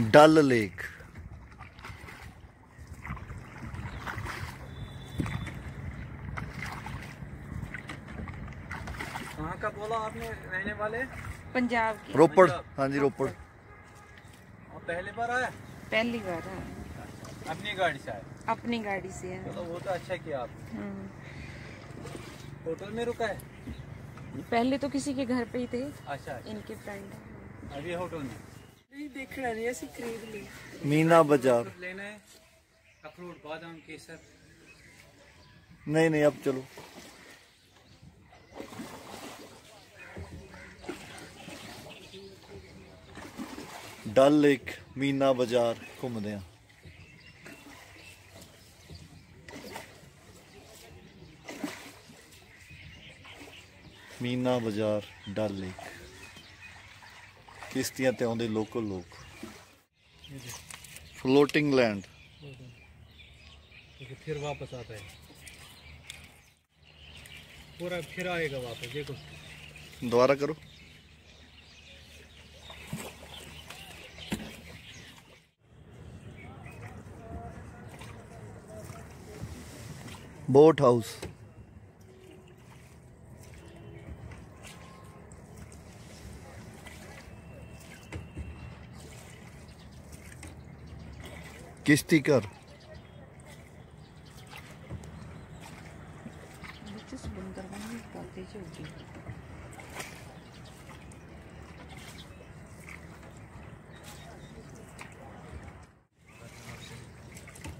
डल lake. कहाँ का बोला आपने रहने वाले? पंजाब की। रोपड़। हाँ जी रोपड़। और पहले बार आया पहली बार है। अपनी गाड़ी से आए? अपनी गाड़ी से है। चलो वो तो अच्छा किया आप हम्म। होटल में रुका है? पहले तो किसी के घर पे ही थे। अच्छा अच्छा। इनके फ्रेंड अभी होटल में? नहीं देखना नहीं ऐसी खरीद ली मीना बाजार लेना है अखरोट बादाम केसर नहीं नहीं अब चलो ਡਲ ਲੇਕ ਮੀਨਾ ਬਾਜ਼ਾਰ ਘੁੰਮਦੇ ਆ ਮੀਨਾ ਬਾਜ਼ਾਰ ਡਲ ਲੇਕ ਕਿਸ਼ਤੀਆਂ ਤੇ ਆਉਂਦੇ ਲੋਕਲ ਲੋਕ ਫਲੋਟਿੰਗ ਲੈਂਡ क्योंकि फिर वापस आता है पूरा फिर आएगा वापस देखो ਦੁਬਾਰਾ ਕਰੋ बोट हाउस किश्ती कर।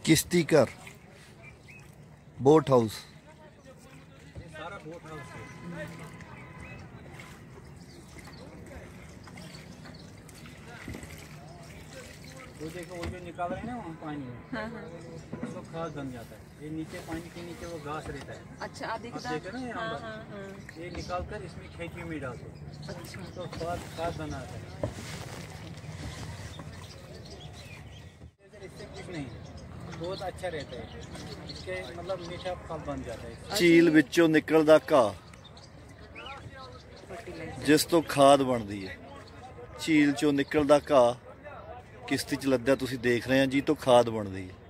किश्ती कर। Boat house. सारा बोट हाउस वो देखो वो जो निकाल रहे हैं ना वहाँ पानी में हाँ हाँ उसको खाद बन जाता है ये नीचे पानी के नीचे वो घास रहता है अच्छा अधिक आप देखे ना यहाँ हाँ पर? हाँ हाँ ये निकाल कर इसमें खेती में डाल दो अच्छा तो खाद खाद बनाता है इससे कुछ नहीं बहुत अच्छा रहता है इसके मतलब मीठा फल बन जाता है ਝੀਲ ਵਿੱਚੋਂ ਨਿਕਲਦਾ ਘਾਹ फर्टिलाइजर ਜਿਸ ਤੋਂ ਖਾਦ ਬਣਦੀ ਹੈ ਝੀਲ ਚੋਂ ਨਿਕਲਦਾ ਘਾਹ ਕਿਸ਼ਤੀ ਚ ਲੱਦਿਆ ਤੁਸੀਂ ਦੇਖ ਰਹੇ ਆ ਜੀ ਤੋਂ ਖਾਦ ਬਣਦੀ ਹੈ।